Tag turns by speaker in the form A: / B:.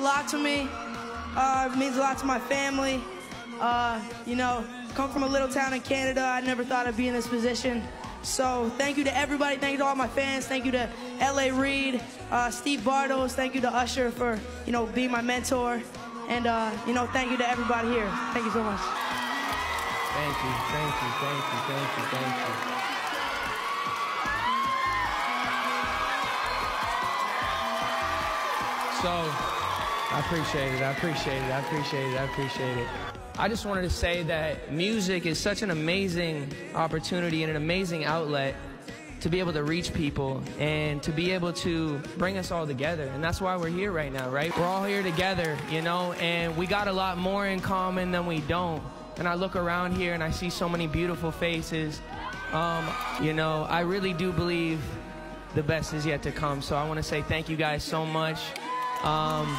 A: A lot to me. Uh, it means a lot to my family. Uh, you know, come from a little town in Canada. I never thought I'd be in this position. So thank you to everybody. Thank you to all my fans. Thank you to L.A. Reid, uh, Steve Bartels. Thank you to Usher for you know being my mentor. And uh, you know, thank you to everybody here. Thank you so much.
B: Thank you, thank you, thank you, thank you, thank you. So, I appreciate it, I appreciate it, I appreciate it, I appreciate it. I just wanted to say that music is such an amazing opportunity and an amazing outlet to be able to reach people and to be able to bring us all together. And that's why we're here right now, right? We're all here together, you know, and we got a lot more in common than we don't. And I look around here and I see so many beautiful faces. Um, you know, I really do believe the best is yet to come. So I want to say thank you guys so much. Um,